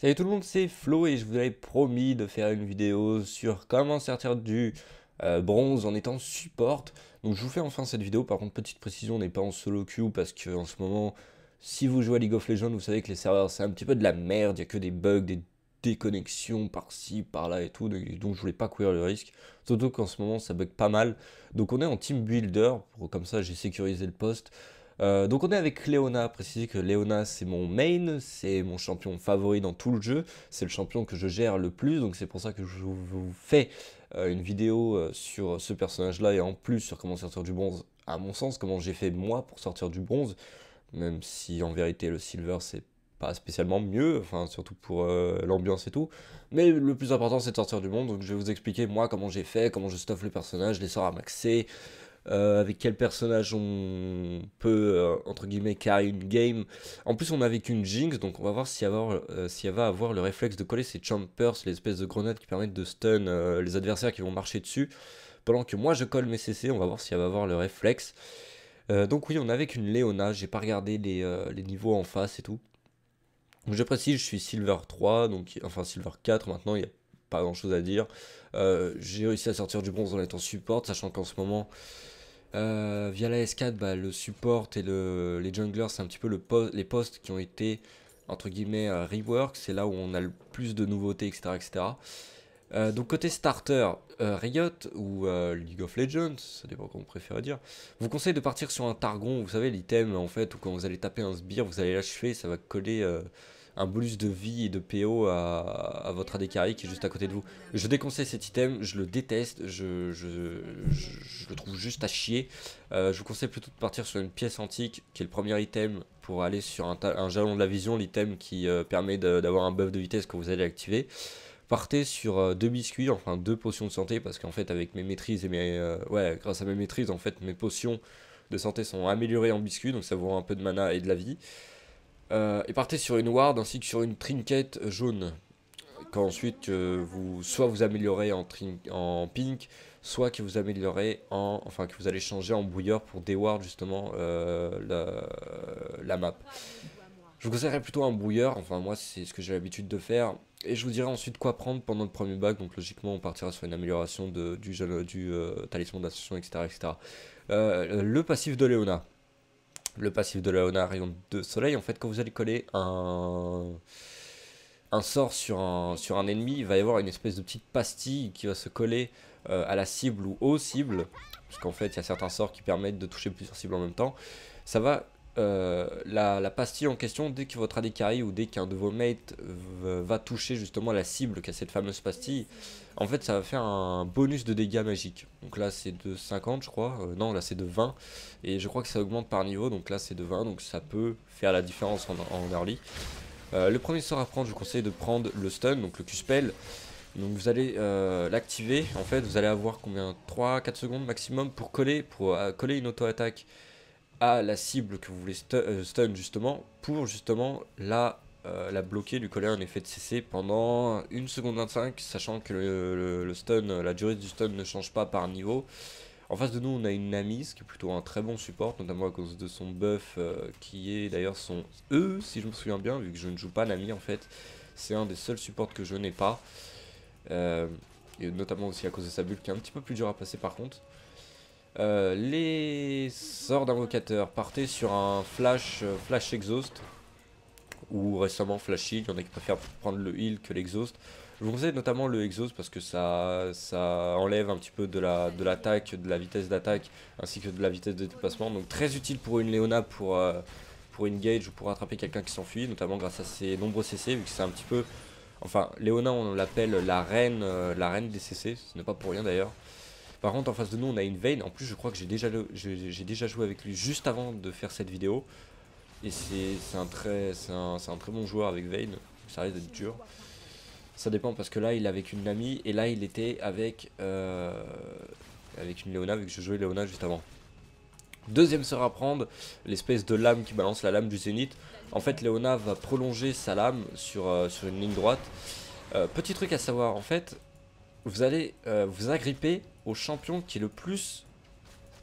Salut tout le monde, c'est Flo et je vous avais promis de faire une vidéo sur comment sortir du euh, bronze en étant support. Donc je vous fais enfin cette vidéo, par contre petite précision, on n'est pas en solo queue parce que en ce moment, si vous jouez à League of Legends, vous savez que les serveurs c'est un petit peu de la merde, il n'y a que des bugs, des déconnexions par-ci, par-là et tout, donc je voulais pas courir le risque. Surtout qu'en ce moment ça bug pas mal. Donc on est en team builder, pour, comme ça j'ai sécurisé le poste. Euh, donc on est avec Léona, préciser que Léona c'est mon main, c'est mon champion favori dans tout le jeu, c'est le champion que je gère le plus, donc c'est pour ça que je vous fais euh, une vidéo euh, sur ce personnage là et en plus sur comment sortir du bronze, à mon sens, comment j'ai fait moi pour sortir du bronze, même si en vérité le silver c'est pas spécialement mieux, enfin surtout pour l'ambiance et tout. Mais le plus important c'est de sortir du monde, donc je vais vous expliquer moi comment j'ai fait, comment je stuffe le personnage, les sorts à maxer, euh, avec quel personnage on peut, euh, entre guillemets, carry une game. En plus, on a avec une Jinx, donc on va voir si elle, va, euh, va avoir le réflexe de coller ses Chompers, l'espèce de grenades qui permettent de stun les adversaires qui vont marcher dessus. Pendant que moi je colle mes CC, on va voir si elle va avoir le réflexe. donc oui, on a avec une Léona, j'ai pas regardé les, les, niveaux en face et tout. je précise, je suis Silver 3, donc enfin Silver 4 maintenant, il n'y a pas grand chose à dire. j'ai réussi à sortir du bronze en étant support, sachant qu'en ce moment, euh, via la S4, bah, le support et le, les junglers, c'est un petit peu le les postes qui ont été, entre guillemets, euh, rework. C'est là où on a le plus de nouveautés, etc. etc. Euh, donc côté starter, Riot ou League of Legends, ça dépend comment vous préférez dire, vous conseille de partir sur un Targon, vous savez l'item en fait, où quand vous allez taper un sbire, vous allez l'achever, ça va coller un bonus de vie et de PO à, votre AD qui est juste à côté de vous. Je déconseille cet item, je le déteste, je, le trouve juste à chier. Euh, je vous conseille plutôt de partir sur une pièce antique qui est le premier item pour aller sur un, jalon de la vision, l'item qui euh, permet d'avoir un buff de vitesse que vous allez activer. Partez sur euh, deux biscuits, enfin deux potions de santé, parce qu'en fait avec mes maîtrises et mes... ouais, grâce à mes maîtrises, en fait mes potions de santé sont améliorées en biscuits, donc ça vous rend un peu de mana et de la vie. Euh, et partez sur une ward ainsi que sur une trinket jaune. Quand ensuite vous soit vous améliorez en, en pink, soit que vous améliorez en enfin que vous allez changer en bouilleur pour déward justement euh, la, map. Je vous conseillerais plutôt un brouilleur, enfin moi c'est ce que j'ai l'habitude de faire. Et je vous dirai ensuite quoi prendre pendant le premier bac, donc logiquement on partira sur une amélioration de, du, du euh, talisman d'association, etc. etc. le passif de Léona le passif de la rayon de soleil, en fait, quand vous allez coller un, un sort sur un, ennemi, il va y avoir une espèce de petite pastille qui va se coller euh, à la cible ou aux cibles, parce qu'en fait, il y a certains sorts qui permettent de toucher plusieurs cibles en même temps. Ça va euh, la, pastille en question, dès que votre AD ou dès qu'un de vos mates va toucher justement la cible qui a cette fameuse pastille, en fait ça va faire un bonus de dégâts magiques. Donc là c'est de 50 je crois, euh, non là c'est de 20, et je crois que ça augmente par niveau, donc là c'est de 20, donc ça peut faire la différence en, early. Euh, le premier sort à prendre, je vous conseille de prendre le stun, donc le Q-spell. Donc vous allez l'activer, en fait vous allez avoir combien? 3-4 secondes maximum pour coller, une auto-attaque à la cible que vous voulez euh, stun, justement pour justement la, euh, la bloquer, lui coller un effet de CC pendant 1 seconde 25 sachant que le, stun, la durée du stun ne change pas par niveau. En face de nous on a une Namis qui est plutôt un très bon support notamment à cause de son buff euh, qui est d'ailleurs son E si je me souviens bien vu que je ne joue pas Nami en fait. C'est un des seuls supports que je n'ai pas. et notamment aussi à cause de sa bulle qui est un petit peu plus dur à passer par contre. Euh, les sorts d'invocateur, partez sur un flash, euh, flash exhaust ou récemment flash heal, il y en a qui préfèrent prendre le heal que l'exhaust. Je vous conseille notamment le exhaust parce que ça, ça enlève un petit peu de l'attaque, la, de, la vitesse d'attaque ainsi que de la vitesse de déplacement. Donc très utile pour une Léona pour, euh, pour engage ou pour attraper quelqu'un qui s'enfuit, notamment grâce à ses nombreux CC vu que c'est un petit peu... Enfin, Léona on l'appelle la reine, la reine des CC, ce n'est pas pour rien d'ailleurs. Par contre, en face de nous, on a une veine. En plus, je crois que j'ai déjà, déjà joué avec lui juste avant de faire cette vidéo. Et c'est un, très, un, un très bon joueur avec Vayne. Ça risque d'être dur. Ça dépend parce que là, il est avec une Nami. Et là, il était avec, euh, avec une Léona, vu que je jouais Léona juste avant. Deuxième sort à prendre, l'espèce de lame qui balance la lame du zénith. En fait, Léona va prolonger sa lame sur, euh, sur une ligne droite. Euh, petit truc à savoir, en fait, vous allez vous agripper au champion qui est le plus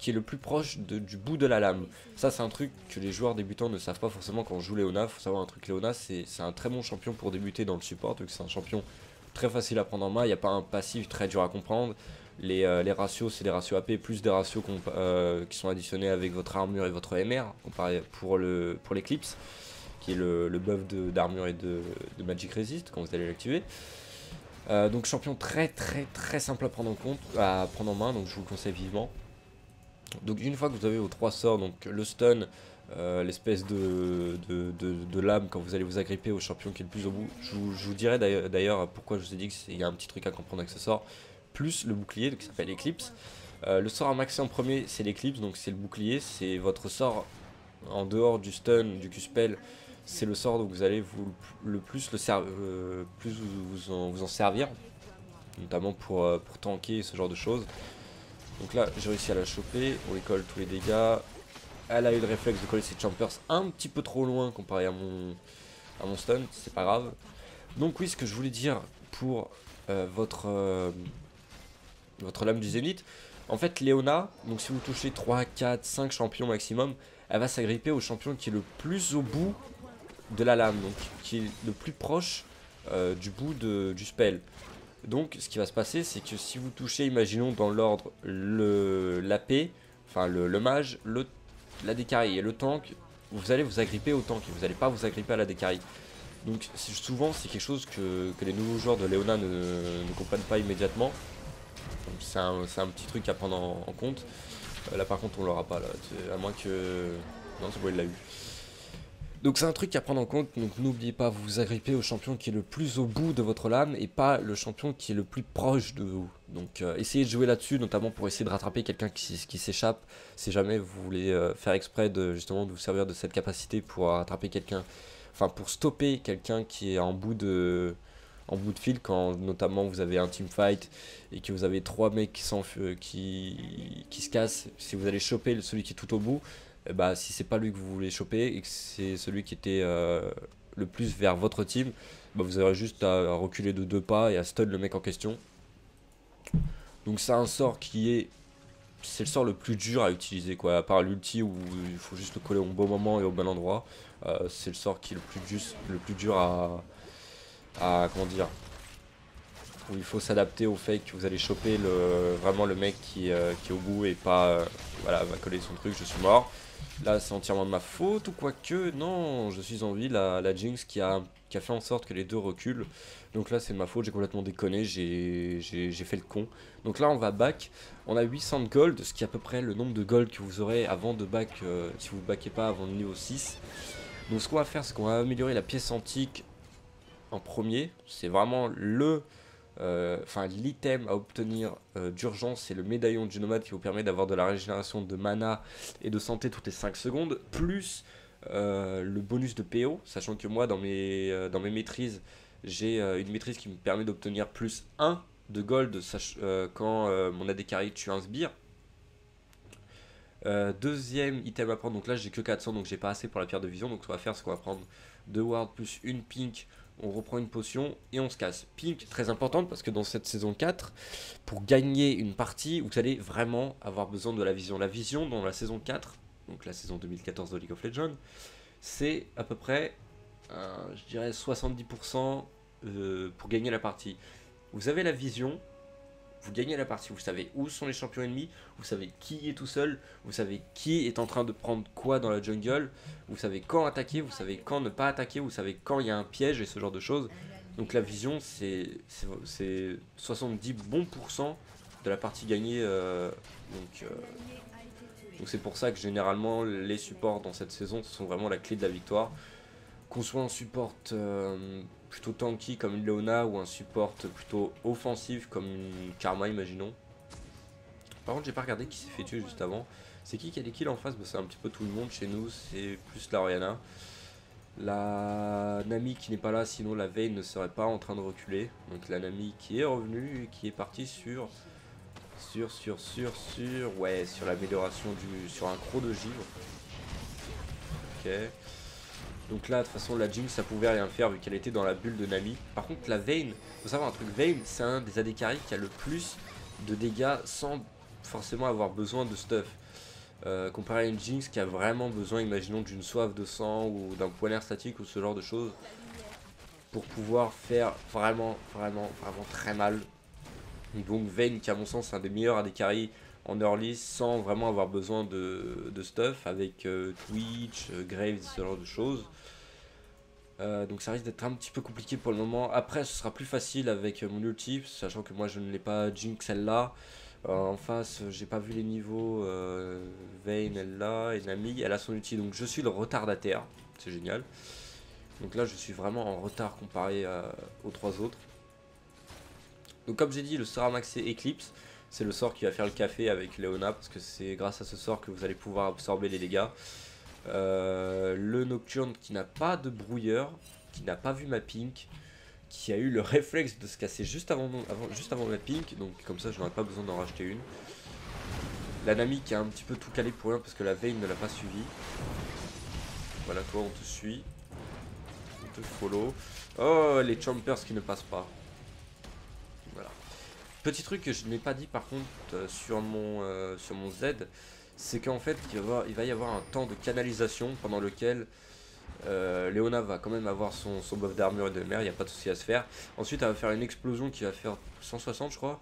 qui est le plus proche du bout de la lame. Ça, c'est un truc que les joueurs débutants ne savent pas forcément quand on joue Léona. Faut savoir un truc, Léona, c'est un très bon champion pour débuter dans le support, vu que c'est un champion très facile à prendre en main. Il n'y a pas un passif très dur à comprendre. Les, euh, ratios, c'est des ratios AP plus des ratios euh, qui sont additionnés avec votre armure et votre MR, comparé pour l'Eclipse, qui est le, buff d'armure et de, Magic Resist quand vous allez l'activer. Euh, donc champion très très très simple à prendre en compte, à prendre en main, donc je vous le conseille vivement. Donc une fois que vous avez vos trois sorts, donc le stun, euh, l'espèce de, lame quand vous allez vous agripper au champion qui est le plus au bout, je vous, dirai d'ailleurs pourquoi je vous ai dit qu'il y a un petit truc à comprendre avec ce sort, plus le bouclier qui s'appelle Eclipse. Euh, le sort à maxi en premier c'est l'Eclipse, donc c'est le bouclier, c'est votre sort en dehors du stun, du Q-spell, c'est le sort dont vous allez vous le plus euh, vous, en, servir, notamment pour, pour tanker ce genre de choses. Donc là, j'ai réussi à la choper, on lui colle tous les dégâts. Elle a eu le réflexe de coller ses jumpers un petit peu trop loin comparé à mon, à mon stun, c'est pas grave. Donc oui, ce que je voulais dire pour euh, votre, votre lame du zénith, en fait Léona, donc si vous touchez 3, 4, 5 champions maximum, elle va s'agripper au champion qui est le plus au bout de la lame, donc qui est le plus proche euh, du bout de, du spell. Donc ce qui va se passer, c'est que si vous touchez, imaginons dans l'ordre, le l'AP, enfin le, mage, le, la décarie et le tank, vous allez vous agripper au tank et vous n'allez pas vous agripper à la décarie. Donc souvent c'est quelque chose que, que, les nouveaux joueurs de Léona ne, ne comprennent pas immédiatement. C'est un, un, petit truc à prendre en, compte. Euh, là par contre on l'aura pas là, à moins que... Non c'est bon il l'a eu. Donc c'est un truc à prendre en compte, donc n'oubliez pas, vous vous agrippez au champion qui est le plus au bout de votre lame et pas le champion qui est le plus proche de vous. Donc euh, essayez de jouer là-dessus, notamment pour essayer de rattraper quelqu'un qui, s'échappe, si jamais vous voulez euh, faire exprès de justement de vous servir de cette capacité pour rattraper quelqu'un, enfin pour stopper quelqu'un qui est en bout de fil quand notamment vous avez un team fight et que vous avez trois mecs qui, qui, qui se cassent, si vous allez choper celui qui est tout au bout, bah, si c'est pas lui que vous voulez choper et que c'est celui qui était euh, le plus vers votre team, bah, vous aurez juste à, reculer de deux pas et à stun le mec en question. Donc c'est un sort qui est... C'est le sort le plus dur à utiliser quoi, à part l'ulti où il faut juste le coller au bon moment et au bon endroit. Euh, c'est le sort qui est le plus, juste, le plus dur à, à... comment dire où il faut s'adapter au fait que vous allez choper le, vraiment le mec qui, euh, qui est au bout et pas voilà va coller son truc je suis mort Là, c'est entièrement de ma faute ou quoi que Non, je suis en vie, la, Jinx qui a, fait en sorte que les deux reculent. Donc là, c'est de ma faute, j'ai complètement déconné, j'ai fait le con. Donc là, on va back. On a 800 de gold, ce qui est à peu près le nombre de gold que vous aurez avant de back, euh, si vous backez pas avant le niveau 6. Donc ce qu'on va faire, c'est qu'on va améliorer la pièce antique en premier. C'est vraiment le enfin l'item à obtenir euh, d'urgence c'est le médaillon du nomade qui vous permet d'avoir de la régénération de mana et de santé toutes les 5 secondes plus euh, le bonus de PO sachant que moi dans mes, dans mes maîtrises j'ai une maîtrise qui me permet d'obtenir plus 1 de gold quand mon AD tue un sbire. Deuxième item à prendre donc là j'ai que 400 donc j'ai pas assez pour la pierre de vision donc ce qu'on va faire c'est qu'on va prendre 2 wards plus une pink on reprend une potion et on se casse. Pink, très importante parce que dans cette saison 4, pour gagner une partie, vous allez vraiment avoir besoin de la vision. La vision dans la saison 4, donc la saison 2014 de League of Legends, c'est à peu près, euh, je dirais, 70% euh, pour gagner la partie. Vous avez la vision, vous gagnez la partie, vous savez où sont les champions ennemis, vous savez qui est tout seul, vous savez qui est en train de prendre quoi dans la jungle, vous savez quand attaquer, vous savez quand ne pas attaquer, vous savez quand il y a un piège et ce genre de choses. Donc la vision, c'est 70 bons pourcents de la partie gagnée. Euh, euh, donc c'est pour ça que généralement les supports dans cette saison sont vraiment la clé de la victoire. Qu'on soit en support euh, plutôt tanky comme une Leona ou un support plutôt offensif comme une Karma, imaginons. Par contre, j'ai pas regardé qui s'est fait tuer juste avant. C'est qui qui a des kills en face? Bah, C'est un petit peu tout le monde chez nous, c'est plus la Oriana. La Nami qui n'est pas là, sinon la veille ne serait pas en train de reculer. Donc la Nami qui est revenue et qui est partie sur... Sur, sur, sur, sur... Ouais, sur l'amélioration du... Sur un croc de givre. Ok. Donc là, de toute façon, la Jinx, ça pouvait rien faire vu qu'elle était dans la bulle de Nami. Par contre, la Vayne, faut savoir un truc, Vayne, c'est un des AD qui a le plus de dégâts sans forcément avoir besoin de stuff. Euh, comparé à une Jinx qui a vraiment besoin, imaginons, d'une soif de sang ou d'un poignard statique ou ce genre de choses pour pouvoir faire vraiment, vraiment, vraiment très mal. Donc Vayne qui à mon sens est un des meilleurs AD en early sans vraiment avoir besoin de, stuff avec euh, Twitch, euh, Graves, ce genre de choses. donc ça risque d'être un petit peu compliqué pour le moment. Après ce sera plus facile avec mon ulti, sachant que moi je ne l'ai pas Jinx celle-là. Euh, en face, j'ai pas vu les niveaux. Euh, Vayne, elle l'a. Et Nami, elle a son outil. Donc je suis le retardataire. C'est génial. Donc là, je suis vraiment en retard comparé aux trois autres. Donc comme j'ai dit, le sort maxé Eclipse, c'est le sort qui va faire le café avec Leona. Parce que c'est grâce à ce sort que vous allez pouvoir absorber les dégâts. Euh, le Nocturne qui n'a pas de brouilleur, qui n'a pas vu ma pink qui a eu le réflexe de se casser juste avant, ma pink, donc comme ça je n'aurais pas besoin d'en racheter une. La Nami qui a un petit peu tout calé pour rien parce que la veille ne l'a pas suivi. Voilà, toi on te suit. On te follow. Oh, les chompers qui ne passent pas. Petit truc que je n'ai pas dit par contre euh, sur, mon, euh, sur mon Z, c'est qu'en fait il va, y avoir un temps de canalisation pendant lequel euh, Léona va quand même avoir son, son buff d'armure et de mer, il n'y a pas de souci à se faire. Ensuite, elle va faire une explosion qui va faire 160, je crois.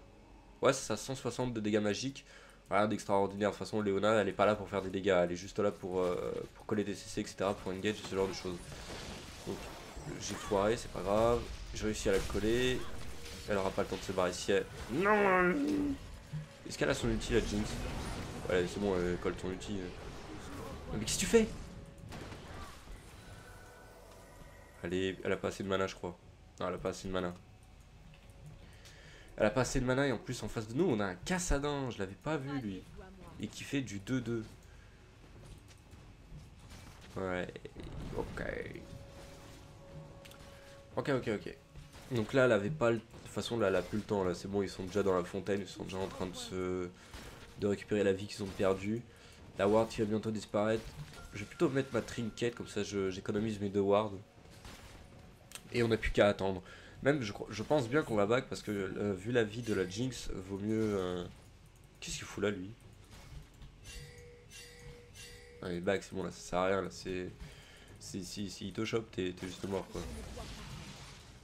Ouais, c'est ça, 160 de dégâts magiques. Rien d'extraordinaire. De toute façon, Léona, elle est pas là pour faire des dégâts, elle est juste là pour, euh, pour coller des CC, etc., pour engage, ce genre de choses. Donc, j'ai foiré, c'est pas grave. J'ai réussi à la coller. Elle aura pas le temps de se barrer ici. Non Est-ce qu'elle a son ulti, la Jinx Ouais, c'est bon, elle colle ton ulti. Mais qu'est-ce que tu fais Elle, elle a pas assez de mana, je crois. Non, elle a pas assez de mana. Elle a pas assez de mana et en plus en face de nous on a un Cassadin, je l'avais pas vu lui. Et qui fait du 2-2. Ouais, ok. Ok, ok, ok. Donc là elle avait pas le... Toute façon là elle a plus le temps là, c'est bon ils sont déjà dans la fontaine, ils sont déjà en train de se... de récupérer la vie qu'ils ont perdue. La ward qui va bientôt disparaître. Je vais plutôt mettre ma trinket comme ça j'économise mes deux wards. Et on n'a plus qu'à attendre. Même, je, pense bien qu'on va back parce que euh, vu la vie de la Jinx, vaut mieux. Euh, qu'est-ce qu'il fout là, lui? Ah, back, c'est bon là, ça sert à rien là. C'est. Si, si, si il te chope, t'es juste mort quoi.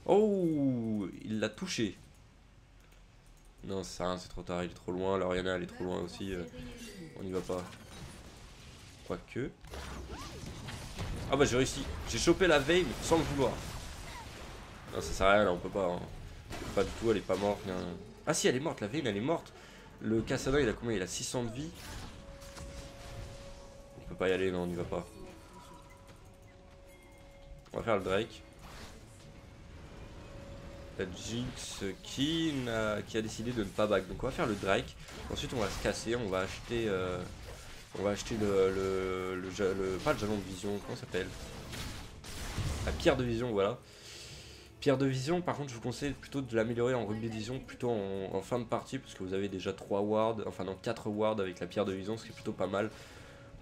Oh Il l'a touché. Non, ça c'est trop tard, il est trop loin. L'Oriana elle est trop loin aussi. Euh, on y va pas. Quoique. Ah bah j'ai réussi. J'ai chopé la veille sans le vouloir. Non, ça sert à rien là, on peut pas. Hein. Pas du tout, elle est pas morte. Ah si, elle est morte, la veine elle est morte. Le Cassada il a combien? Il a 600 de vie. On peut pas y aller, non, on y va pas. On va faire le Drake. Jinx qui, a, décidé de ne pas back. Donc on va faire le Drake. Ensuite on va se casser, on va acheter. Euh, on va acheter le, Pas le jalon de vision, comment ça s'appelle? La pierre de vision, voilà. Pierre de vision, par contre, je vous conseille plutôt de l'améliorer en rugby vision, plutôt en, fin de partie, parce que vous avez déjà 3 wards, enfin non, 4 wards avec la pierre de vision, ce qui est plutôt pas mal.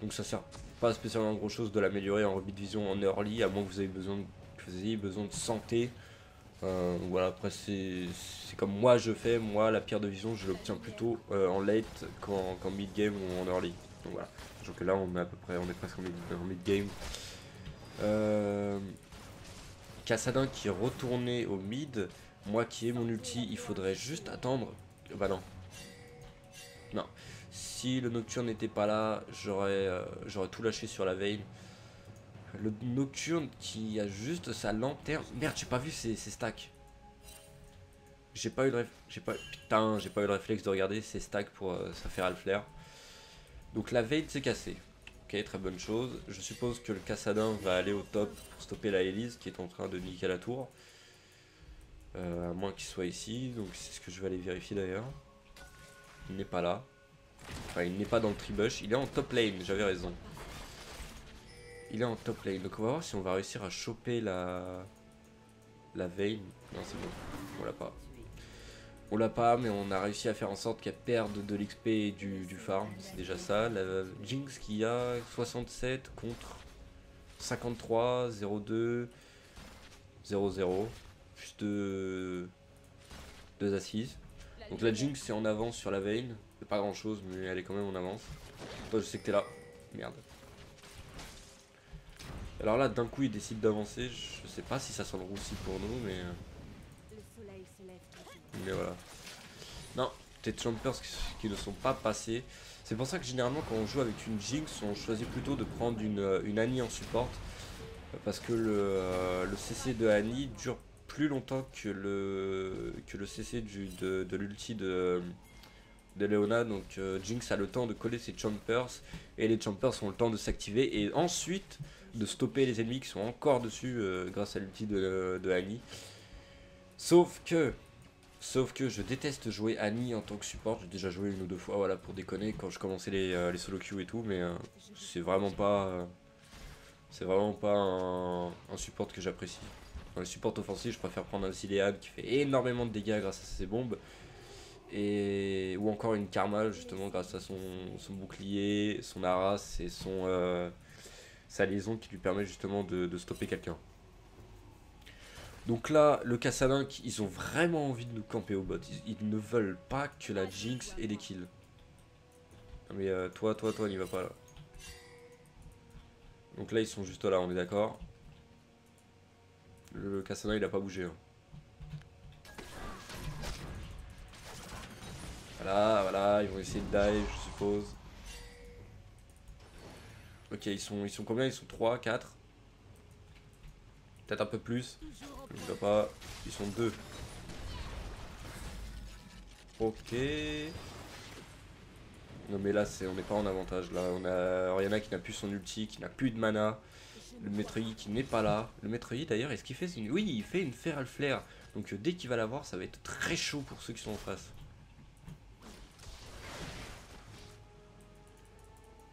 Donc ça sert pas spécialement grand chose de l'améliorer en rugby vision en early, à moins que vous ayez besoin de, vous ayez besoin de santé. Euh, voilà, après c'est comme moi je fais, moi la pierre de vision je l'obtiens plutôt euh, en late qu'en mid game ou en early. Donc voilà, sachant que là on est à peu près, on est presque en mid, en mid game. Euh, Cassadin qui est retourné au mid. Moi qui ai mon ulti, il faudrait juste attendre. Bah non. Non. Si le Nocturne n'était pas là, j'aurais j'aurais tout lâché sur la veille. Le Nocturne qui a juste sa lanterne. Merde, j'ai pas vu ses, stacks. J'ai pas eu le j'ai pas putain, j'ai pas eu le réflexe de regarder ses stacks pour euh, faire flair. Donc la veille s'est cassée. Ok, très bonne chose. Je suppose que le Cassadin va aller au top pour stopper la Elise qui est en train de niquer la tour. Euh, à moins qu'il soit ici, donc c'est ce que je vais aller vérifier d'ailleurs. Il n'est pas là. Enfin, il n'est pas dans le tribush. Il est en top lane, j'avais raison. Il est en top lane. Donc on va voir si on va réussir à choper la... La veille. Non, c'est bon. On l'a pas. On l'a pas, mais on a réussi à faire en sorte qu'elle perde de l'XP et du, farm. C'est déjà ça. La Jinx qui a 67 contre 53, 02, 0-0. Juste deux, assises. Donc la Jinx c'est en avance sur la Vayne. Pas grand chose, mais elle est quand même en avance. Toi, je sais que t'es là. merde. Alors là, d'un coup, ils décident d'avancer. Je sais pas si ça sent le roussi pour nous, mais... Mais voilà. Non, des jumpers qui ne sont pas passés. C'est pour ça que généralement quand on joue avec une Jinx, on choisit plutôt de prendre une, euh, Annie en support. Parce que le, euh, le CC de Annie dure plus longtemps que le, que le CC de, l'ulti de, de Leona. Donc euh, Jinx a le temps de coller ses jumpers et les jumpers ont le temps de s'activer et ensuite de stopper les ennemis qui sont encore dessus grâce à l'ulti de, Annie. Sauf que Sauf que je déteste jouer Annie en tant que support. J'ai déjà joué une ou deux fois, voilà, pour déconner quand je commençais les, euh, solo queues et tout, mais euh, c'est vraiment pas. Euh, c'est vraiment pas un, support que j'apprécie. Dans les supports offensifs, je préfère prendre un Zilean qui fait énormément de dégâts grâce à ses bombes. Et, ou encore une Karma justement grâce à son, bouclier, son Aras et son, sa liaison qui lui permet justement de stopper quelqu'un. Donc là, le Kassadin, ils ont vraiment envie de nous camper au bot. Ils, ne veulent pas que la Jinx ait des kills. Mais euh, toi, toi, toi, n'y va pas là. Donc là, ils sont juste là, on est d'accord. Le Kassadin, il a pas bougé. Hein. Voilà, voilà, ils vont essayer de dive, je suppose. Ok, ils sont, ils sont combien? Ils sont 3, 4 Peut-être un peu plus. Je pas. Ils sont deux. Ok. Non mais là c'est on n'est pas en avantage là. On a Oriana qui n'a plus son ulti, qui n'a plus de mana. Le maître qui n'est pas là. Le maître d'ailleurs, est-ce qu'il fait une... Oui, il fait une Feral Flare. Donc euh, dès qu'il va l'avoir, ça va être très chaud pour ceux qui sont en face.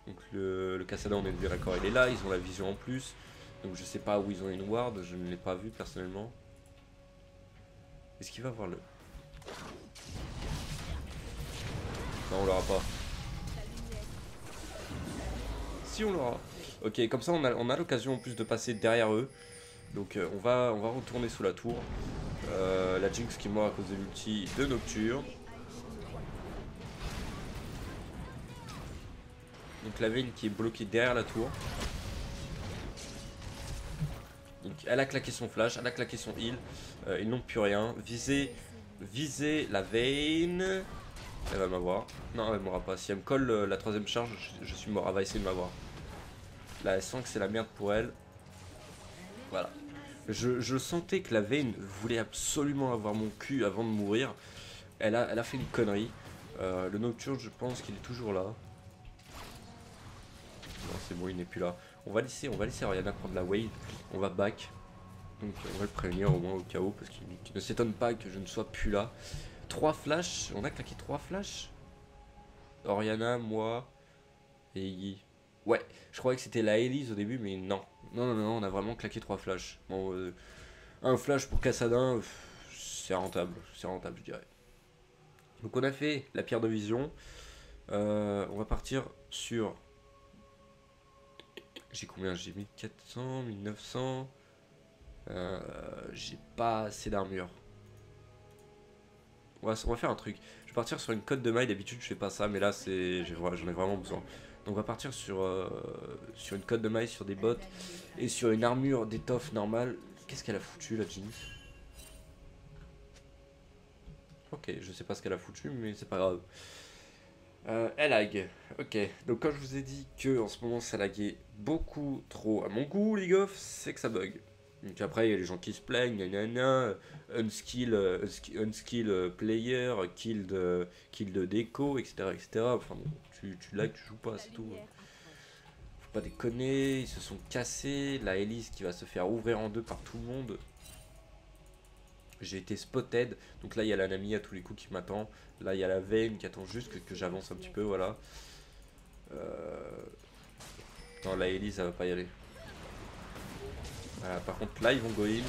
Donc le, le Cassada, on est le raccord, il est là, ils ont la vision en plus. Donc je sais pas où ils ont une ward, je ne l'ai pas vu personnellement. Est-ce qu'il va avoir le... Non, on l'aura pas. Si on l'aura. Ok, comme ça on a, on a l'occasion en plus de passer derrière eux. Donc euh, on, va, on va retourner sous la tour. Euh, la Jinx qui mord à cause de l'ulti de Nocturne. Donc la Vayne qui est bloquée derrière la tour elle a claqué son flash, elle a claqué son heal. Euh, ils n'ont plus rien. Visez, visez la veine. Elle va m'avoir. Non, elle m'aura pas. Si elle me colle euh, la troisième charge, je, suis mort. Elle va essayer de m'avoir. Là, elle sent que c'est la merde pour elle. Voilà. Je, sentais que la veine voulait absolument avoir mon cul avant de mourir. Elle a, elle a fait une connerie. Euh, le Nocturne, je pense qu'il est toujours là. Non, c'est bon, il n'est plus là. On va laisser, on va laisser Ariana prendre la wave. On va back. Donc on va le prévenir au moins au cas où parce qu'il ne s'étonne pas que je ne sois plus là. Trois flashs, on a claqué trois flashs. Oriana, moi et Iggy. Ouais, je croyais que c'était la Elise au début, mais non. Non, non, non, on a vraiment claqué trois flashs. Bon, euh, un flash pour Cassadin, c'est rentable, c'est rentable, je dirais. Donc on a fait la pierre de vision. Euh, on va partir sur j'ai combien? J'ai 1400, 1900. Euh, j'ai pas assez d'armure. On va, faire un truc. Je vais partir sur une cote de maille. D'habitude, je fais pas ça, mais là, j'en ai, vraiment besoin. Donc, on va partir sur, euh, sur une cote de maille, sur des bottes et sur une armure d'étoffe normale. Qu'est-ce qu'elle a foutu, la Jinx Ok, je sais pas ce qu'elle a foutu, mais c'est pas grave. Euh, elle lag. Ok, donc quand je vous ai dit que en ce moment ça laguait beaucoup trop à mon goût, League of, c'est que ça bug. Donc après, il y a les gens qui se plaignent, nanana, unskill, euh, unskill euh, player, kill de, kill de déco, etc. etc. Enfin bon, tu, tu lag, tu joues pas, c'est tout. Faut pas déconner, ils se sont cassés, la Elise qui va se faire ouvrir en deux par tout le monde. J'ai été spotted. Donc là, il y a la Nami à tous les coups qui m'attend. Là, il y a la Vayne qui attend juste que, j'avance un petit peu. Voilà. Euh... Non, la Elise, elle va pas y aller. par contre, là, ils vont go in.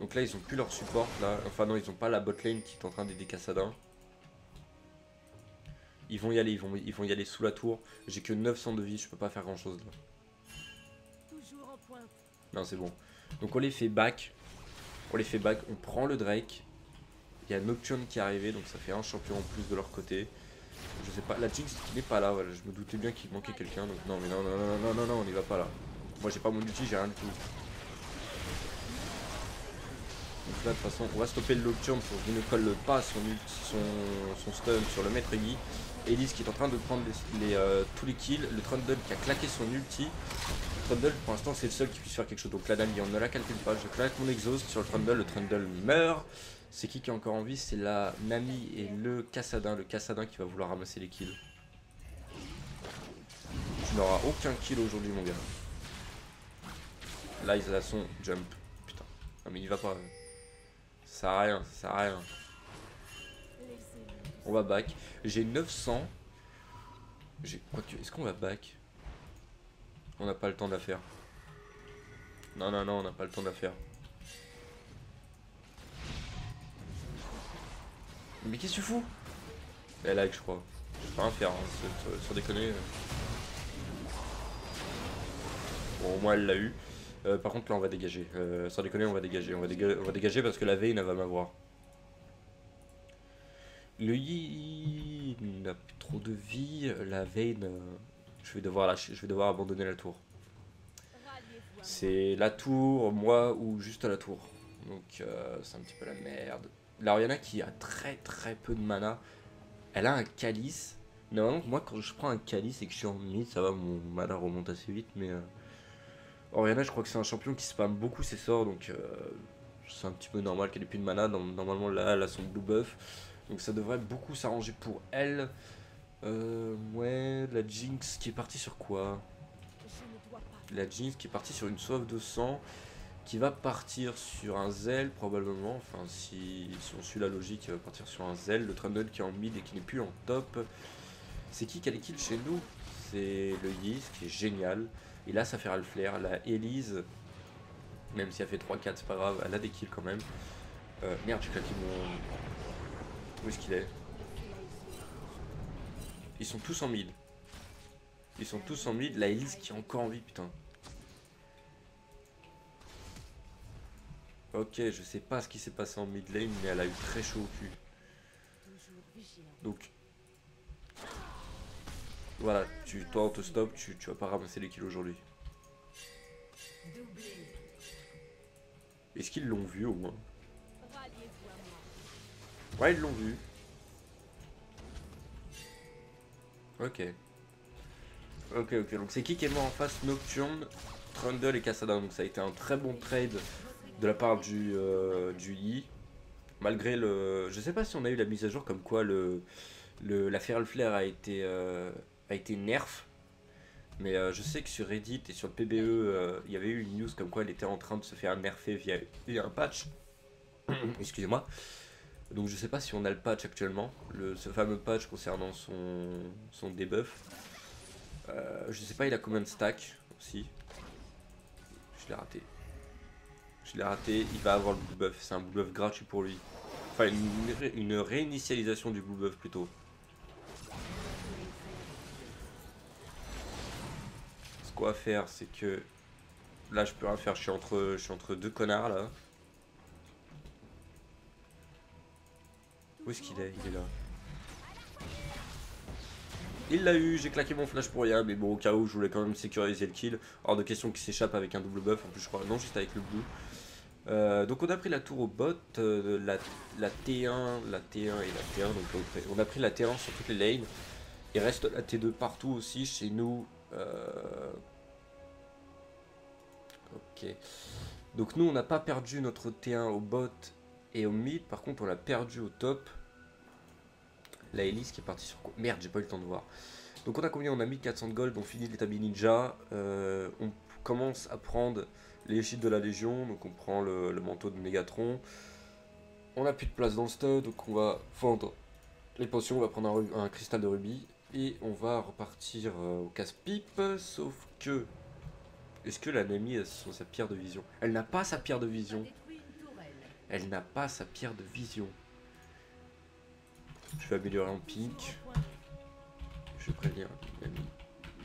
Donc là, ils ont plus leur support. Là. Enfin, non, ils ont pas la bot lane qui est en train d'aider Cassadin. Ils vont y aller, ils vont, ils vont y aller sous la tour. J'ai que 900 de vie, je peux pas faire grand chose là. C'est bon. Donc on les fait back. On les fait back. On prend le Drake. Il y a Nocturne qui est arrivé, donc ça fait un champion en plus de leur côté. Je sais pas, la Jinx n'est pas là, voilà, je me doutais bien qu'il manquait quelqu'un, donc non mais non non non non non non on n'y va pas là. Moi j'ai pas mon ulti, j'ai rien du tout. Donc là de toute façon on va stopper le Nocturne pour qu'il ne colle pas son, son, stun sur le maître Yi. Elise qui est en train de prendre les, euh, tous les kills, le Trundle qui a claqué son ulti. Le Trundle pour l'instant c'est le seul qui puisse faire quelque chose, donc la Nami on ne la calcule pas, je claque mon exhaust sur le Trundle, le Trundle meurt. C'est qui qui est encore en vie? C'est la Nami et le Cassadin. Le Cassadin qui va vouloir ramasser les kills. Tu n'auras aucun kill aujourd'hui, mon gars. Là, ils a son jump. Putain. Non, mais il va pas. Ça sert à rien, ça sert à rien. On va back. J'ai 900. Est-ce qu'on va back? On n'a pas le temps d'affaire. Non, non, non, on n'a pas le temps d'affaire. Mais qu'est-ce que tu fous? Elle like je crois. Je peux rien faire, hein, sans déconner. Bon au moins elle l'a eu. Euh, par contre là on va dégager. Euh, sans déconner on va dégager. On va, dégager parce que la veille va m'avoir. Le Yi n'a plus trop de vie. La veille, je vais devoir je vais devoir abandonner la tour. C'est la tour, moi ou juste la tour. Donc euh, c'est un petit peu la merde. L'Ariana qui a très très peu de mana, elle a un calice. Normalement, moi quand je prends un calice et que je suis en mid, ça va, mon mana remonte assez vite. Mais euh... Oriana, je crois que c'est un champion qui spam beaucoup ses sorts, donc euh, c'est un petit peu normal qu'elle ait plus de mana. Normalement, là, elle a son blue buff, donc ça devrait beaucoup s'arranger pour elle. Euh, ouais, la Jinx qui est partie sur quoi? La Jinx qui est partie sur une soif de sang qui va partir sur un Zell probablement, enfin si, on suit la logique, il va partir sur un Zell, le Trundle qui est en mid et qui n'est plus en top. C'est qui qui a les kills chez nous? C'est le Yiz qui est génial. Et là ça fait le flair, la Elise, même si elle fait 3-4 c'est pas grave, elle a des kills quand même. Euh, merde j'ai claqué mon... Où est-ce qu'il est, Ils sont tous en mid. Ils sont tous en mid, la Elise qui est encore en vie putain. Ok, je sais pas ce qui s'est passé en mid lane, mais elle a eu très chaud au cul. Donc, voilà, tu, toi on te stop, tu, tu vas pas ramasser les kills aujourd'hui. Est-ce qu'ils l'ont vu au moins? Ouais, ils l'ont vu. Ok. Ok, ok. Donc c'est qui qui est mort en face? Nocturne, Trundle et Cassadin. Donc ça a été un très bon trade de la part du, euh, du I. Malgré le... Je sais pas si on a eu la mise à jour comme quoi le, le la Feral Flare a été, euh, a été nerf. Mais euh, je sais que sur Reddit et sur le PBE, il y avait eu une news comme quoi elle était en train de se faire nerfer via un patch. Excusez-moi. Donc je sais pas si on a le patch actuellement, le, ce fameux patch concernant son, son debuff. je sais pas il a combien de stacks aussi. Je l'ai raté. Je l'ai raté, il va avoir le blue buff, c'est un blue buff gratuit pour lui. Enfin, une, réinitialisation du blue buff plutôt. Ce qu'on va faire, c'est que... Là, je peux rien faire, je suis entre, je suis entre deux connards, là. Où est-ce qu'il est, Il est là. Il l'a eu, j'ai claqué mon flash pour rien, mais bon, au cas où, je voulais quand même sécuriser le kill. Hors de question qu'il s'échappe avec un double buff, en plus je crois, non, juste avec le blue. Euh, donc on a pris la tour au bot, euh, la, T1, la T1 et la T1, donc on a pris la T1 sur toutes les lanes. Il reste la T2 partout aussi chez nous. Euh, ok. Donc nous on n'a pas perdu notre T1 au bot et au mid, par contre on l'a perdu au top. La Elise qui est partie sur quoi Merde, j'ai pas eu le temps de voir. Donc on a combien? On a mis 400 de gold, on finit l'établi ninja. on commence à prendre les shields de la Légion, donc on prend le, manteau de Megatron. On n'a plus de place dans le stud, donc on va vendre les potions, on va prendre un, cristal de rubis, et on va repartir euh, au casse-pipe, sauf que... Est-ce que la Nami a sa pierre de vision? Elle n'a pas sa pierre de vision. Elle n'a pas sa pierre de vision. Je vais améliorer en pink. Je vais prévenir Nami.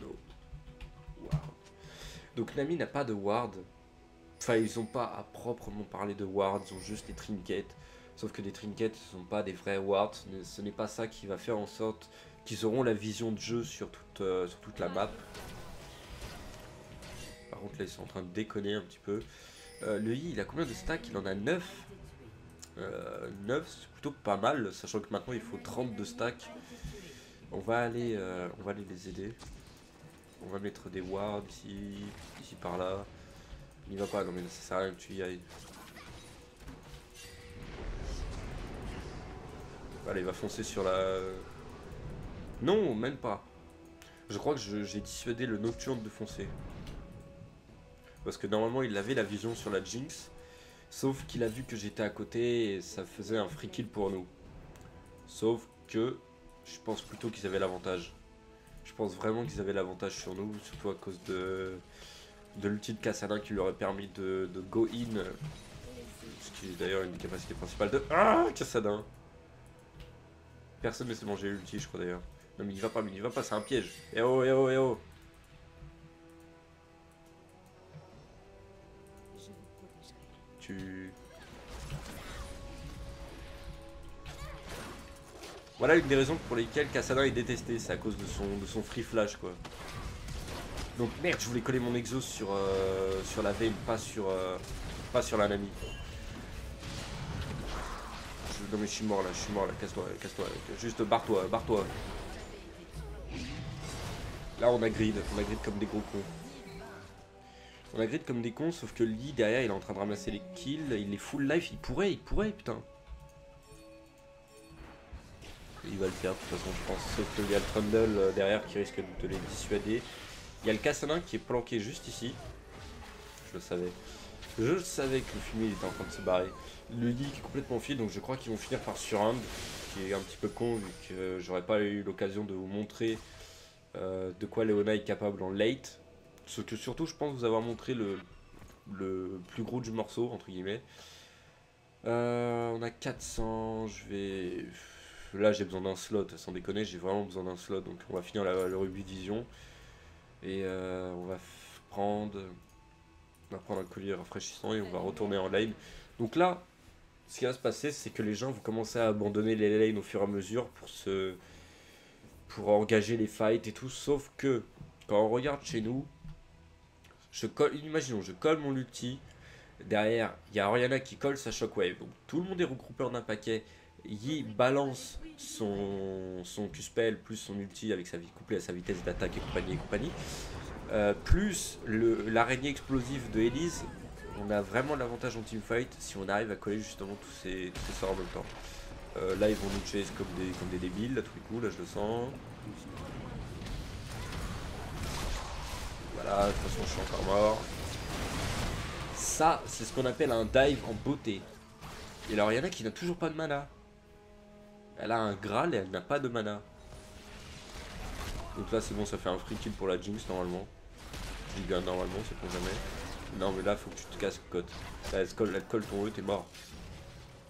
No. Donc Nami n'a pas de ward. Enfin, ils n'ont pas à proprement parler de wards, ils ont juste des trinkets. Sauf que des trinkets, ce ne sont pas des vrais wards. Ce n'est pas ça qui va faire en sorte qu'ils auront la vision de jeu sur toute, euh, la map. Par contre là ils sont en train de déconner un petit peu. Euh, le I il a combien de stacks? Il en a 9. 9 c'est plutôt pas mal, sachant que maintenant il faut 32 stacks. On va aller, on va aller les aider. On va mettre des wards ici, ici par là. Il va pas, non mais ça sert à rien que tu y ailles. Allez, il va foncer sur la... Non, même pas. Je crois que j'ai dissuadé le Nocturne de foncer. Parce que normalement, il avait la vision sur la Jinx. Sauf qu'il a vu que j'étais à côté et ça faisait un free pour nous. Sauf que je pense plutôt qu'ils avaient l'avantage. Je pense vraiment qu'ils avaient l'avantage sur nous, surtout à cause de, de l'ulti de Kassadin qui lui aurait permis de, go in. Ce qui est d'ailleurs une capacité principale de... Ah Kassadin Personne ne s'est mangé l'ulti, je crois d'ailleurs. Non mais il va pas, mais il va pas, c'est un piège. Eh oh, eh oh, eh oh Voilà une des raisons pour lesquelles Kassadin est détesté, c'est à cause de son, de free flash quoi. Donc merde, je voulais coller mon sur, euh, sur la sur, euh, pas sur la. Non mais je suis mort là, je suis mort là, casse-toi, casse-toi. Juste barre-toi, barre-toi. Là on a grid, on a grid comme des gros cons. On a grid comme des cons, sauf que Lee derrière il est en train de ramasser les kills, il est full life, il pourrait, il pourrait putain. Il va le faire de toute façon je pense, sauf qu'il y a le Trundle euh, derrière qui risque de les dissuader. Il y a le Cassadin qui est planqué juste ici. Je le savais. Je savais que le fumier était en train de se barrer. Le lit est complètement fil, donc je crois qu'ils vont finir par surround, qui est un petit peu con vu que j'aurais pas eu l'occasion de vous montrer euh, de quoi Leona est capable en late. Ce que surtout je pense vous avoir montré le, le plus gros du morceau, entre guillemets. Euh, on a 400, je vais... Là j'ai besoin d'un slot, sans déconner, j'ai vraiment besoin d'un slot, donc on va finir la, le rugby vision. Et euh, on va prendre... On va prendre un collier rafraîchissant et on va retourner en lane. Donc là, ce qui va se passer, c'est que les gens vont commencer à abandonner les lanes au fur et à mesure pour se pour engager les fights et tout. Sauf que quand on regarde chez nous, je colle, imaginons, je colle mon ulti. Derrière, il y a Oriana qui colle sa shockwave. Donc tout le monde est regroupé en un paquet. Yi balance son, Q-spell plus son ulti avec sa vie couplée à sa vitesse d'attaque et compagnie et compagnie. Euh, plus l'araignée explosive de Elise on a vraiment l'avantage en teamfight si on arrive à coller justement tous ces, sorts en même temps. Euh, là ils vont nous chase comme des, comme des débiles, là tous coups, là je le sens. Voilà, de toute façon je suis encore mort. Ça, c'est ce qu'on appelle un dive en beauté. Et alors il y en a qui n'a toujours pas de mana. Elle a un Graal et elle n'a pas de mana. Donc là c'est bon, ça fait un free kill pour la Jinx normalement. Je dis bien normalement, c'est pour jamais. Non mais là faut que tu te casses côte. Là elle colle, elle colle ton E, t'es mort.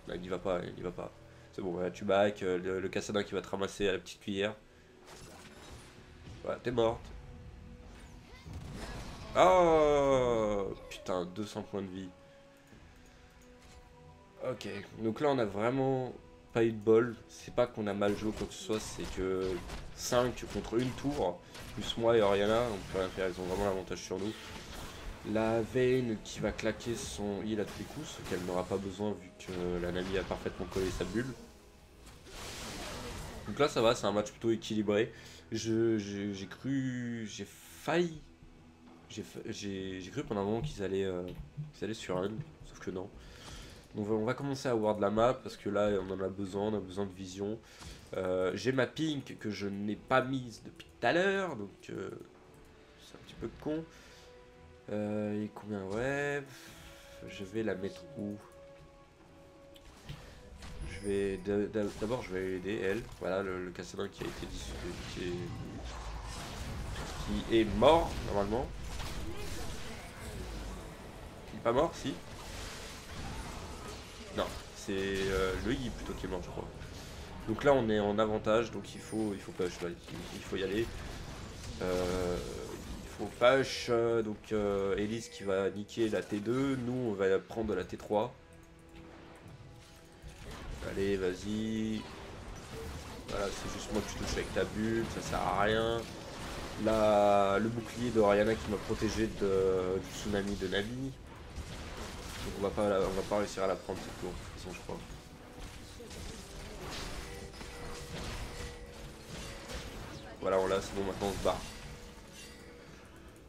Il y va pas, il y va pas. C'est bon, là, tu back, euh, le, le Cassadin qui va te ramasser à la petite cuillère. Voilà, t'es morte. Oh Putain, 200 points de vie. Ok, donc là on a vraiment pas eu de bol. C'est pas qu'on a mal joué quoi que ce soit, c'est que 5 contre une tour, plus moi et Oriana, on peut rien faire, ils ont vraiment l'avantage sur nous. La Vayne qui va claquer son heal à tous les coups, ce qu'elle n'aura pas besoin vu que la Nami a parfaitement collé sa bulle. Donc là ça va, c'est un match plutôt équilibré. J'ai cru... J'ai failli... J'ai cru pendant un moment qu'ils allaient, euh, allaient sur un, sauf que non. Donc on va commencer à avoir de la map parce que là on en a besoin, on a besoin de vision. Euh, j'ai ma pink que je n'ai pas mise depuis tout à l'heure, donc euh, c'est un petit peu con. Euh, et combien Ouais. Je vais la mettre où? Je vais. D'abord, je vais aider elle. Voilà, le, le qui a été qui est, qui est mort, normalement. Il pas mort, si Non, c'est euh, le I plutôt qui est mort, je crois. Donc là, on est en avantage, donc il faut, il faut il faut y aller. Euh, faut push, donc euh, Elise qui va niquer la T2, nous on va prendre la T3. Allez, vas-y. Voilà, c'est juste moi que tu touches avec ta bulle, ça sert à rien. Là, le bouclier de Oriana qui m'a protégé du tsunami de Navi. Donc on va pas, on va pas réussir à la prendre cette tour, de toute façon je crois. Voilà, on l'a, c'est bon, maintenant on se barre.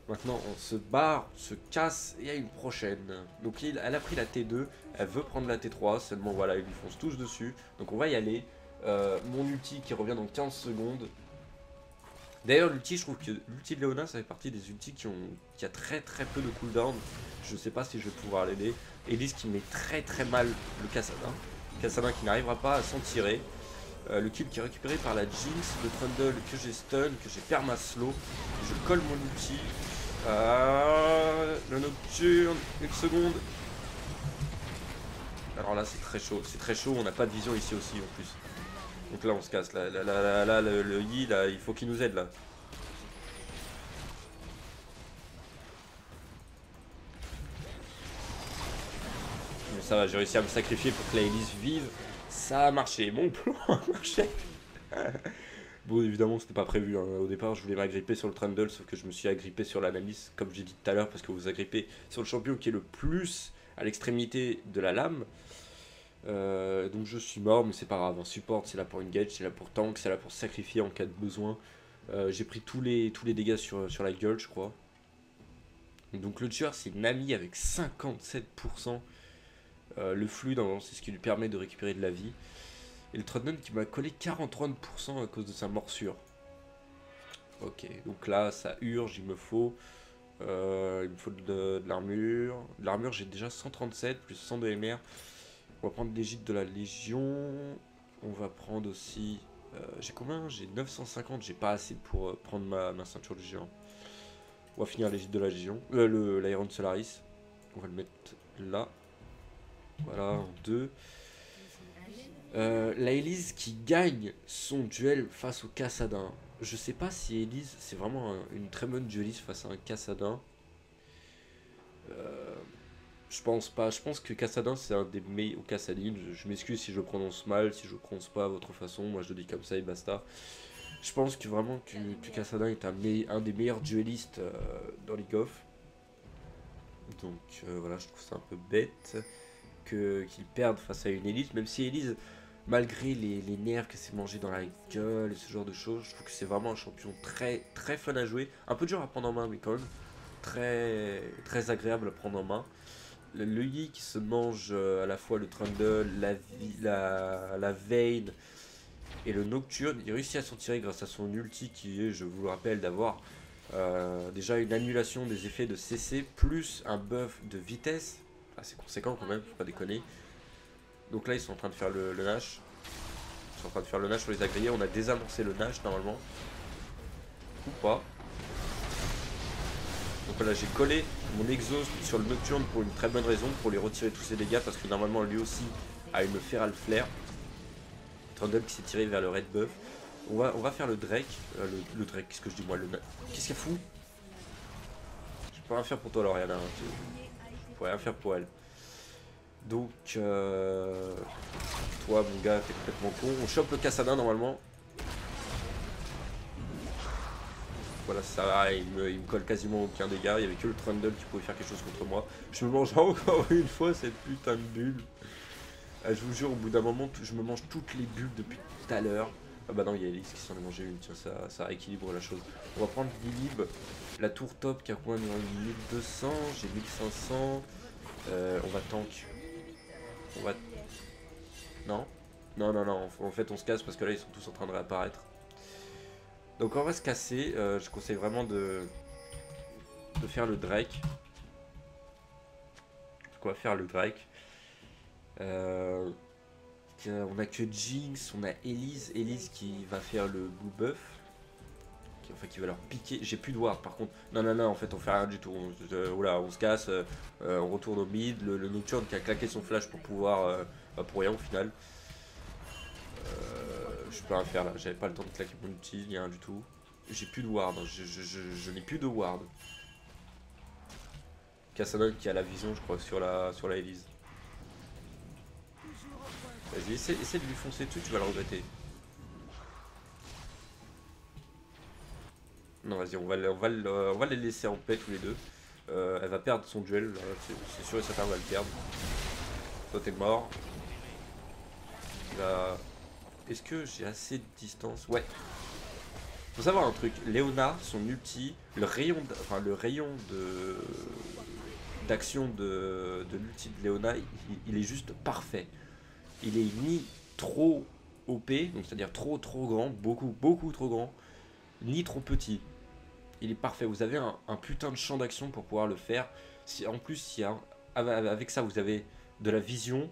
Maintenant on se barre, on se casse et il y a une prochaine. Donc elle a pris la T2, elle veut prendre la T3, seulement voilà, ils lui foncent tous dessus. Donc on va y aller. Euh, mon ulti qui revient dans 15 secondes. D'ailleurs l'ulti, je trouve que l'ulti de Léona ça fait partie des ultis qui, ont, qui a très très peu de cooldown. Je sais pas si je vais pouvoir l'aider. Elise qui met très très mal le Kassadin. Kassadin qui n'arrivera pas à s'en tirer. Euh, le kill qui est récupéré par la Jinx, le Trundle que j'ai stun, que j'ai perma slow. Je colle mon ulti. Euh, le Nocturne, une seconde. Alors là c'est très chaud, c'est très chaud, on n'a pas de vision ici aussi en plus. Donc là on se casse, là, là, là, là le, le Yi, là, il faut qu'il nous aide là. Mais ça va, j'ai réussi à me sacrifier pour que la Elise vive. Ça a marché, mon plan a marché. bon, évidemment, c'était pas prévu. Hein. Au départ, je voulais m'agripper sur le Trundle, sauf que je me suis agrippé sur l'analyse, comme j'ai dit tout à l'heure, parce que vous agrippez sur le champion qui est le plus à l'extrémité de la lame. Euh, donc je suis mort, mais c'est pas grave. Un support, c'est là pour engage, c'est là pour tank, c'est là pour sacrifier en cas de besoin. Euh, j'ai pris tous les, tous les dégâts sur, sur la gueule, je crois. Donc le tueur, c'est Nami avec 57%. Euh, le flux, c'est ce qui lui permet de récupérer de la vie. Et le Trundle qui m'a collé 43% à cause de sa morsure. Ok, donc là, ça urge, il me faut... il me faut de, l'armure. L'armure, j'ai déjà 137, plus 100 de MR. On va prendre l'égide de la Légion. On va prendre aussi... Euh, j'ai combien? J'ai 950, j'ai pas assez pour euh, prendre ma, ceinture du géant. On va finir l'égide de la Légion. Euh, L'Iron Solaris. On va le mettre là. Voilà, en deux. Euh, la Elise qui gagne son duel face au Cassadin. Je sais pas si Elise, c'est vraiment une très bonne dueliste face à un Cassadin. Euh, je pense pas. Je pense que Cassadin c'est un des meilleurs. Ou je, m'excuse si je prononce mal, si je prononce pas à votre façon. Moi je le dis comme ça et basta. Je pense que vraiment que, que Cassadin est un, des meilleurs duellistes euh, dans League of. Donc euh, voilà, je trouve ça un peu bête qu'il perde face à une Elise. Même si Elise, malgré les, les nerfs que c'est mangé dans la gueule et ce genre de choses, je trouve que c'est vraiment un champion très très fun à jouer. Un peu dur à prendre en main, mais quand même très, très agréable à prendre en main le, Yi qui se mange euh, à la fois le Trundle, la, la, et le Nocturne, il réussit à s'en tirer grâce à son ulti qui est, je vous le rappelle, d'avoir euh, déjà une annulation des effets de CC plus un buff de vitesse. Assez conséquent quand même, faut pas déconner. Donc là ils sont en train de faire le, le Nash. Ils sont en train de faire le Nash sur les agréés. On a désamorcé le Nash normalement. Ou pas. Donc voilà, j'ai collé mon exhaust sur le Nocturne pour une très bonne raison, pour lui retirer tous ses dégâts, parce que normalement lui aussi a une Feral Flare. Trundle qui s'est tiré vers le Red Buff. On va, faire le Drake. Euh, le, Drake, qu'est-ce que je dis moi le Qu'est-ce qu'elle fout? Je peux rien faire pour toi, Lauriana. Hein, je peux rien faire pour elle. Donc, euh... toi, mon gars, t'es complètement con. On chope le Cassadin normalement. Voilà, ça va, il me, colle quasiment aucun dégât. Il n'y avait que le Trundle qui pouvait faire quelque chose contre moi. Je me mange encore une fois cette putain de bulle. Ah, je vous jure, au bout d'un moment, je me mange toutes les bulles depuis tout à l'heure. Ah bah non, il y a Elise qui s'en est mangé une, tiens, ça, ça rééquilibre la chose. On va prendre l'Ilib, la tour top qui a combien 1200, j'ai 1500. Euh, on va tank. On va... Non? Non, non, non, en fait on se casse parce que là ils sont tous en train de réapparaître. Donc on va se casser, euh, je conseille vraiment de, de faire le Drake. Va faire le Drake. Euh, on a que Jinx, on a Elise, Elise qui va faire le blue buff. Enfin qui va leur piquer. J'ai plus de ward par contre. Non non non en fait on fait rien du tout. On, euh, on se casse, on retourne au mid, le, Nocturne qui a claqué son flash pour pouvoir. Bah, pour rien au final euh, je peux rien faire là, j'avais pas le temps de claquer mon outil, il a rien du tout. J'ai plus de ward, je, n'ai plus de ward. Casanol qui a la vision je crois sur la sur la Vas-y, essaie, de lui foncer dessus, tu vas le regretter. Non vas-y, on va, on, va, on va les laisser en paix tous les deux. Euh, elle va perdre son duel, c'est sûr et certain, elle va le perdre. Toi t'es mort. Il va... Est-ce que j'ai assez de distance? Ouais. Faut savoir un truc, Léona, son ulti, le rayon, enfin, le rayon de d'action de, de l'ulti de Léona, il, est juste parfait. Il est ni trop OP, donc c'est-à-dire trop trop grand, beaucoup beaucoup trop grand, ni trop petit. Il est parfait. Vous avez un, putain de champ d'action pour pouvoir le faire. Si, en plus, il avec ça, vous avez de la vision.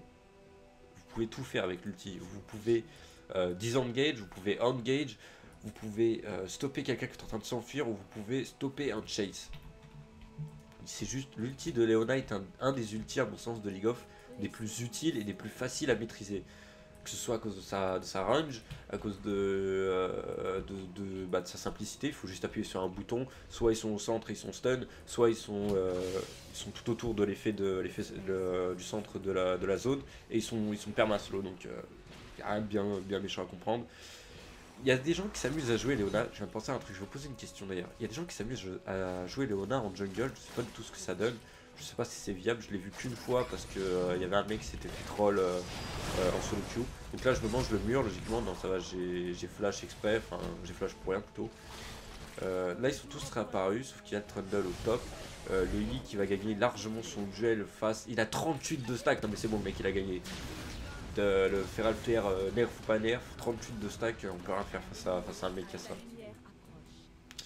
Vous pouvez tout faire avec l'ulti. Vous pouvez disengage, vous pouvez engage, vous pouvez euh, stopper quelqu'un qui est en train de s'enfuir ou vous pouvez stopper un chase. C'est juste l'ulti de Leona est un, des ultis à mon sens de League of des plus utiles et des plus faciles à maîtriser que ce soit à cause de sa, de sa range, à cause de, euh, de, bah, de, sa simplicité, il faut juste appuyer sur un bouton, soit ils sont au centre et ils sont stun, soit ils sont, euh, ils sont tout autour de l'effet de, du centre de la, de la zone, et ils sont, ils sont perma slow, donc euh, bien, bien méchant à comprendre. Il y a des gens qui s'amusent à jouer Léona, je viens de penser à un truc, je vais vous poser une question d'ailleurs. Il y a des gens qui s'amusent à jouer Léona en jungle, je sais pas du tout ce que ça donne. Je sais pas si c'est viable, je l'ai vu qu'une fois parce que il y avait un mec qui s'était fait troll en solo queue. Donc là je me mange le mur logiquement, non ça va, j'ai flash exprès, enfin j'ai flash pour rien plutôt. Euh, là ils sont tous réapparus, sauf qu'il y a Trundle au top. Euh, le qui va gagner largement son duel face. Il a 38 de stack, non mais c'est bon le mec il a gagné. Le Feral Flare euh, nerf ou pas nerf, 38 de stack, on peut rien faire face à, à un mec a ça.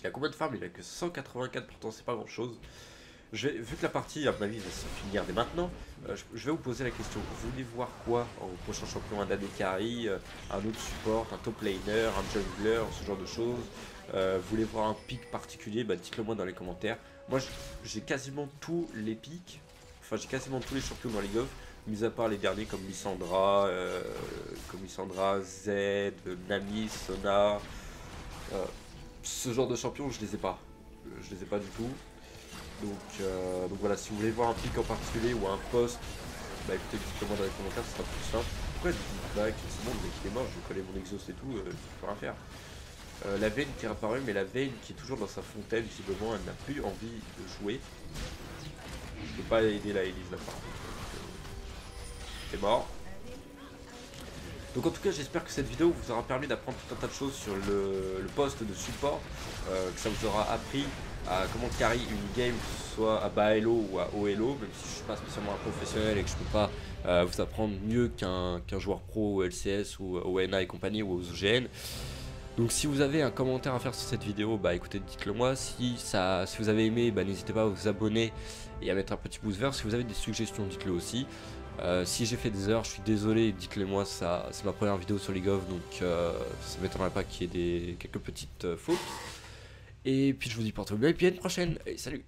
Il a combien de farm? Il a que 184, pourtant c'est pas grand chose vu que la partie, à mon avis, va se finir dès maintenant, euh, je, vais vous poser la question. Vous voulez voir quoi au prochain champion? Un AD euh, un autre support, un top laner, un jungler, ce genre de choses? Euh, Vous voulez voir un pic particulier? Bah, Dites-le moi dans les commentaires. Moi, j'ai quasiment tous les pics, enfin, j'ai quasiment tous les champions dans les of, mis à part les derniers comme Lissandra, comme Lissandra, Z, Nami, Sona. ce genre de champions, je les ai pas. Je les ai pas du tout. Euh, donc, voilà, si vous voulez voir un pic en particulier ou un post, bah écoutez, dites-le dans les commentaires, ce sera plus simple. Pourquoi je dis C'est bon, le mec il est mort, je vais coller mon exhaust et tout, euh, je peux rien faire. Euh, la veine qui est apparue, mais la veine qui est toujours dans sa fontaine, visiblement, elle n'a plus envie de jouer. Je peux pas aider la Elise là part. C'est mort. Donc en tout cas j'espère que cette vidéo vous aura permis d'apprendre tout un tas de choses sur le, poste de support, que ça vous aura appris à comment carry une game, soit à bas elo ou à haut elo, même si je suis pas spécialement un professionnel et que je peux pas euh, vous apprendre mieux qu'un joueur pro ou LCS ou ONA et compagnie ou aux OGN. Donc si vous avez un commentaire à faire sur cette vidéo, bah écoutez, dites-le moi. Si, ça, si vous avez aimé, bah, n'hésitez pas à vous abonner et à mettre un petit pouce vert. Si vous avez des suggestions, dites-le aussi. Euh, si j'ai fait des erreurs, je suis désolé, dites-le moi, ça c'est ma première vidéo sur League of, donc euh, ça ne m'étonnerait pas qu'il y ait des, quelques petites fautes. Et puis je vous dis portez-vous bien et puis à une prochaine. Allez, salut